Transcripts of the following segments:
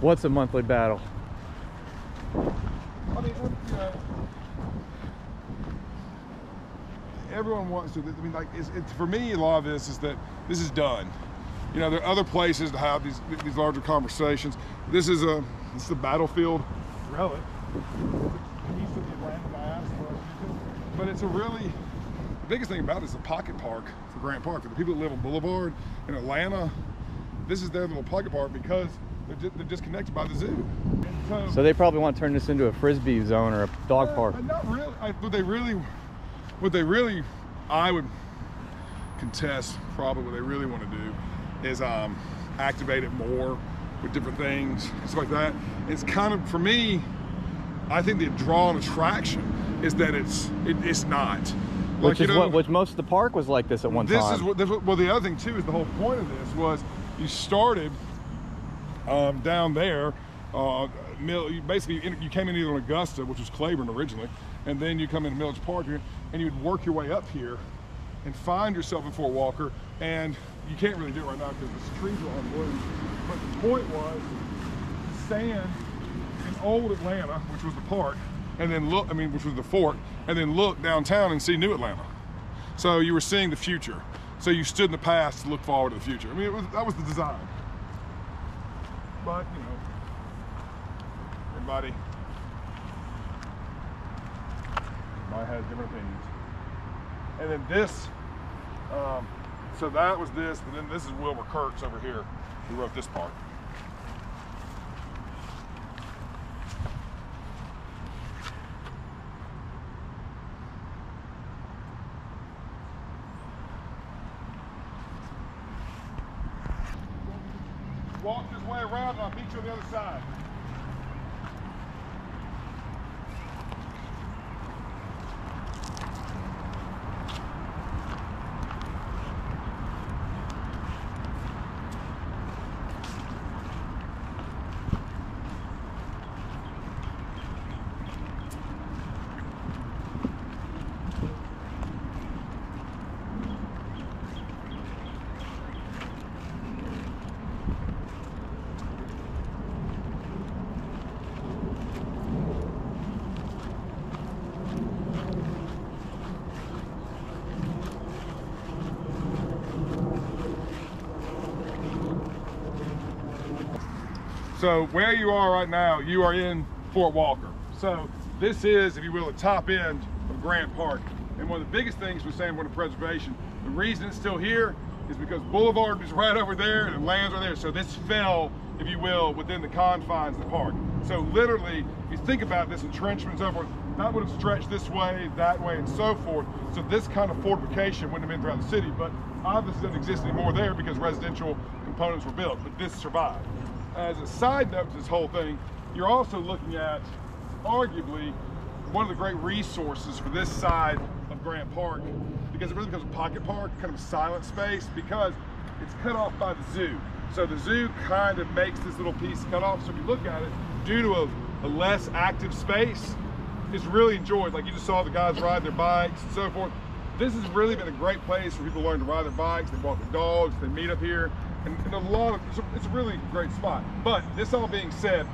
What's a monthly battle? I mean, you know, everyone wants to. I mean, like, it's, it's, for me, a lot of this is that this is done. You know, there are other places to have these these larger conversations. This is a this is a battlefield relic. Piece of the Atlanta diaspora. But it's a really the biggest thing about it is a pocket park for Grant Park. For the people that live on Boulevard in Atlanta, this is their little pocket park because they're, they're disconnected by the zoo. And So they probably want to turn this into a frisbee zone or a dog uh, park. Not really. I, what they really, what they really, I would contest probably what they really want to do is um, activate it more with different things, stuff like that. It's kind of for me. I think the draw and attraction is that it's it, it's not. Like, Which you is know, what which most of the park was like this at one this time. is what this, well the other thing too is the whole point of this was you started um, down there uh, basically you came in either on Augusta which was Claiborne originally and then you come into Millage Park here and you'd work your way up here and find yourself in Fort Walker and you can't really do it right now because the trees are on blue but the point was stand in old Atlanta which was the park and then look I mean which was the fort and then look downtown and see new Atlanta so you were seeing the future. So you stood in the past to look forward to the future. I mean, was, that was the design. But, you know, everybody, everybody has different opinions. And then this, um, so that was this, but then this is Wilbur Kurtz over here who wrote this part. Walk this way around and I'll meet you on the other side. So where you are right now, you are in Fort Walker. So this is, if you will, the top end of Grant Park. And one of the biggest things with San Buenos preservation, the reason it's still here is because Boulevard is right over there and the lands are there. So this fell, if you will, within the confines of the park. So literally, if you think about this entrenchment and so forth, that would have stretched this way, that way, and so forth. So this kind of fortification wouldn't have been throughout the city, but obviously doesn't exist anymore there because residential components were built, but this survived as a side note to this whole thing, you're also looking at arguably one of the great resources for this side of Grant Park because it really becomes a pocket park, kind of a silent space because it's cut off by the zoo. So the zoo kind of makes this little piece cut off. So if you look at it, due to a, a less active space, it's really enjoyed. Like you just saw the guys ride their bikes and so forth. This has really been a great place for people to learn to ride their bikes. They walk their dogs, they meet up here. And, and a lot of, it's a, it's a really great spot. But this all being said,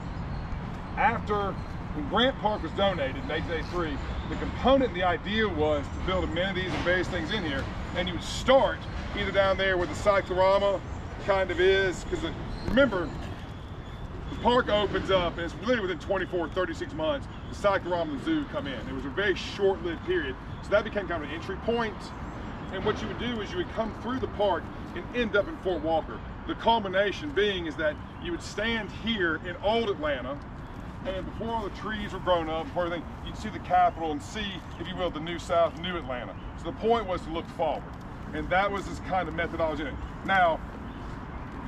after when Grant Park was donated in 1883, the component, the idea was to build amenities and various things in here. And you would start either down there where the cyclorama kind of is, because remember, the park opens up and it's literally within 24, 36 months, the and zoo come in. It was a very short-lived period. So that became kind of an entry point. And what you would do is you would come through the park and end up in Fort Walker. The culmination being is that you would stand here in old Atlanta, and before all the trees were grown up, before everything, you'd see the Capitol and see, if you will, the New South, New Atlanta. So the point was to look forward. And that was this kind of methodology. Now,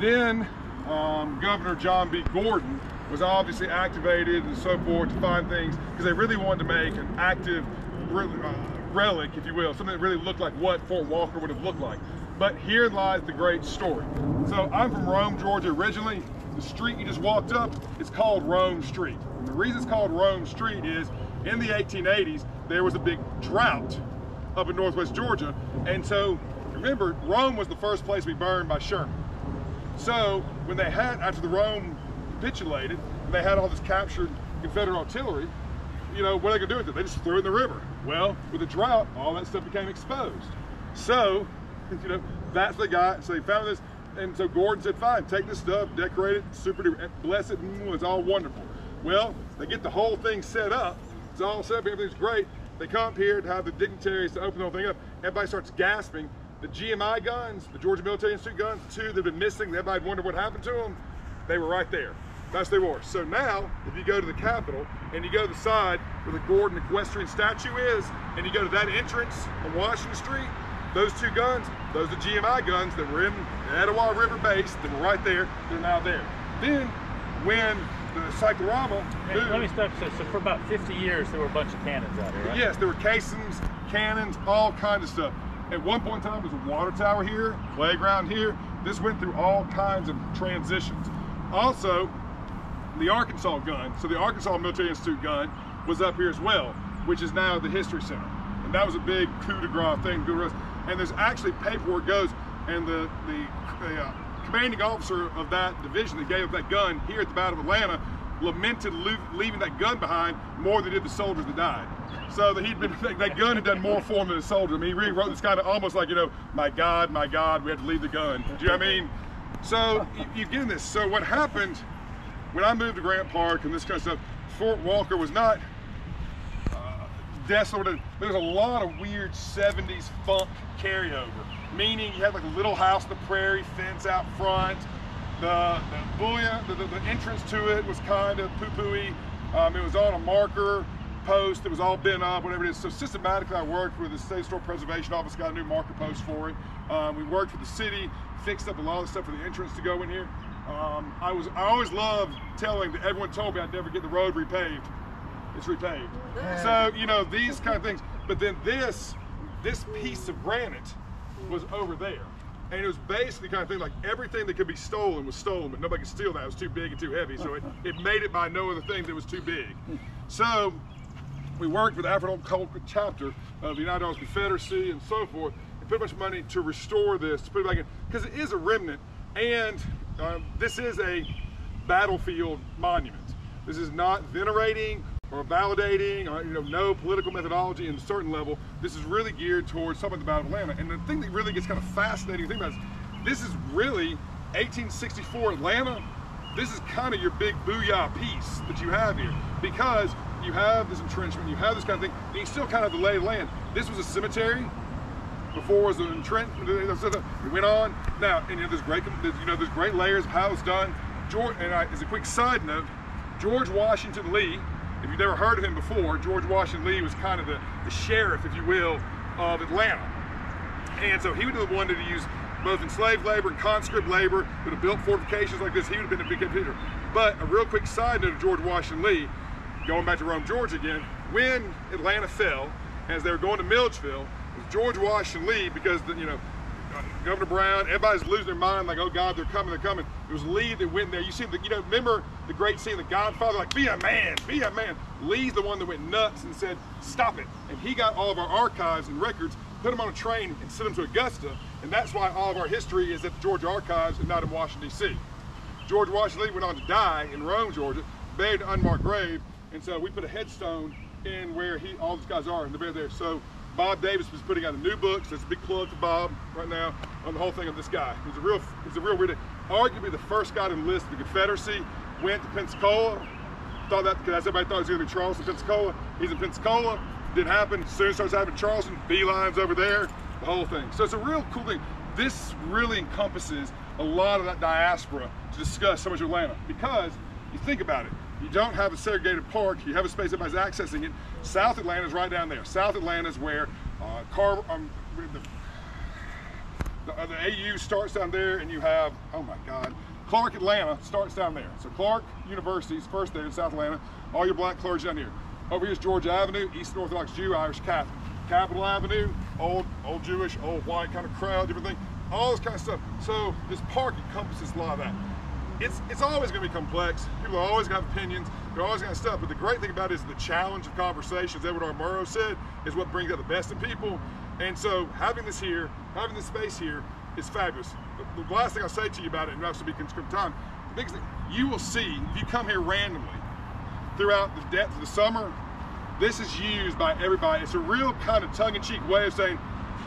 then um, Governor John B. Gordon was obviously activated and so forth to find things because they really wanted to make an active uh, relic, if you will, something that really looked like what Fort Walker would have looked like. But here lies the great story. So I'm from Rome, Georgia originally. The street you just walked up is called Rome Street. And the reason it's called Rome Street is in the 1880s, there was a big drought up in Northwest Georgia. And so remember, Rome was the first place to be burned by Sherman. So when they had, after the Rome capitulated and they had all this captured Confederate artillery, you know, what are they gonna do with it? They just threw it in the river. Well, with the drought, all that stuff became exposed. So, you know, that's the guy. So they found this, and so Gordon said, "Fine, take this stuff, decorate it, super, duper, bless it, mm, it's all wonderful." Well, they get the whole thing set up. It's all set up, everything's great. They come up here to have the dignitaries to open the whole thing up. Everybody starts gasping. The GMI guns, the Georgia Military Institute guns, two that have been missing, everybody wondered what happened to them. They were right there. That's they were. So now, if you go to the Capitol and you go to the side where the Gordon equestrian statue is, and you go to that entrance on Washington Street, those two guns, those are GMI guns that were in the Etowah River base that were right there, they're now there. Then, when the cyclorama Hey, let me stop. So, so for about 50 years, there were a bunch of cannons out here, right? Yes, there were casings, cannons, all kinds of stuff. At one point in time, there was a water tower here, playground here. This went through all kinds of transitions. Also, the Arkansas gun, so the Arkansas Military Institute gun was up here as well, which is now the History Center. And that was a big coup de grace thing. And there's actually paperwork goes, and the, the, the uh, commanding officer of that division that gave up that gun here at the Battle of Atlanta lamented leaving that gun behind more than did the soldiers that died. So that he'd been that gun had done more for him than the soldier. I mean, he really wrote this kind of almost like you know, my God, my God, we had to leave the gun. Do you know what I mean? So you, get this. So what happened when I moved to Grant Park and this kind of stuff? Fort Walker was not uh, desolate. There was a lot of weird '70s funk carryover. Meaning you had like a little house the prairie, fence out front. The the bullion, the, the, the entrance to it was kind of poo-pooey. Um, it was on a marker post. It was all bent up, whatever it is. So systematically, I worked with the State Historic Preservation Office, got a new marker post for it. Um, we worked with the city, fixed up a lot of stuff for the entrance to go in here. Um, I was, I always loved telling that everyone told me I'd never get the road repaved. It's repaved. So you know these kind of things. But then this, this piece of granite was over there. And it was basically kind of thing like everything that could be stolen was stolen, but nobody could steal that. It was too big and too heavy. So it, it made it by no other thing that was too big. So we worked with the African Culture chapter of the United Arms Confederacy and so forth, and put a bunch of money to restore this, to put it back in, because it is a remnant, and um, this is a battlefield monument. This is not venerating or validating, or, you know, no political methodology in a certain level. This is really geared towards something about Atlanta. And the thing that really gets kind of fascinating think about this, this is really 1864 Atlanta. This is kind of your big booyah piece that you have here because you have this entrenchment, you have this kind of thing, and you still kind of have the lay of land. This was a cemetery before it was an entrenchment. It went on. Now, and you know, there's great, you know, there's great layers of how it's done. George, and I, as a quick side note, George Washington Lee, if you've never heard of him before, George Washington Lee was kind of the, the sheriff, if you will, of Atlanta. And so he would have wanted to use both enslaved labor and conscript labor, would have built fortifications like this. He would have been a big contributor. But a real quick side note of George Washington Lee, going back to Rome, Georgia again, when Atlanta fell, as they were going to Milledgeville, George Washington Lee, because the, you know, Governor Brown, everybody's losing their mind, like, oh God, they're coming, they're coming. It was Lee that went there. You see, the, you know, remember the great scene, The Godfather, like, be a man, be a man. Lee's the one that went nuts and said, stop it. And he got all of our archives and records, put them on a train and sent them to Augusta. And that's why all of our history is at the Georgia Archives and not in Washington, D.C. George Washington Lee went on to die in Rome, Georgia, buried an unmarked grave. And so we put a headstone in where he, all these guys are, and they're there. So Bob Davis was putting out a new book, so it's a big plug for Bob right now on the whole thing of this guy. He's a real, he's a real weird, arguably the first guy to enlist the Confederacy, went to Pensacola, thought that, because everybody thought he was gonna be Charleston, Pensacola. He's in Pensacola, didn't happen. Soon starts happening Charleston, beelines over there, the whole thing. So it's a real cool thing. This really encompasses a lot of that diaspora to discuss so much Atlanta because you think about it, you don't have a segregated park. You have a space that everybody's accessing it. South Atlanta is right down there. South Atlanta is where uh, um, the, the, the, AU starts down there, and you have, oh my God, Clark Atlanta starts down there. So Clark University is first there in South Atlanta. All your black clergy down here. Over here is Georgia Avenue, East and Orthodox Jew, Irish Catholic. Capitol Avenue, old, old Jewish, old white kind of crowd, different thing. All this kind of stuff. So this park encompasses a lot of that it's it's always going to be complex. People are always going to have opinions. They're always going to stuff. But the great thing about it is the challenge of conversations. Edward R. Murrow said is what brings out the best in people. And so having this here, having this space here, is fabulous. The, the last thing I'll say to you about it, and to be conscript time, The biggest thing, you will see if you come here randomly throughout the depth of the summer, this is used by everybody. It's a real kind of tongue-in-cheek way of saying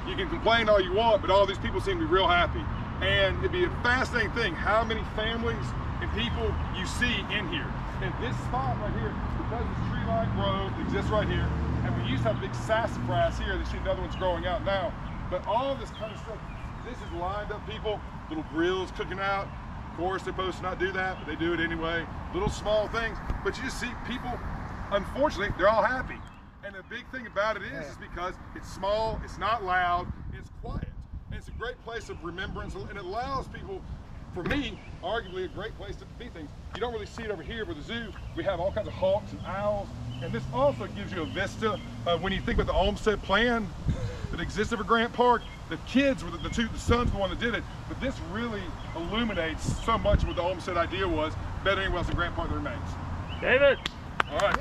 you can complain all you want, but all these people seem to be real happy. And it'd be a fascinating thing how many families and people you see in here. And this spot right here, because this tree-lined road exists right here, and we used to have big sassafras here. You see another one's growing out now. But all this kind of stuff, this is lined up people, little grills cooking out. Of course, they're supposed to not do that, but they do it anyway. Little small things, but you just see people. Unfortunately, they're all happy. And the big thing about it is, is because it's small, it's not loud, it's it's a great place of remembrance, and it allows people. For me, arguably a great place to be things. You don't really see it over here with the zoo. We have all kinds of hawks and owls, and this also gives you a vista. Uh, when you think about the Olmsted plan that existed for Grant Park, the kids were the, the two, the sons, the one that did it. But this really illuminates so much of what the Olmsted idea was. Better than anywhere else in Grant Park that remains. David. All right.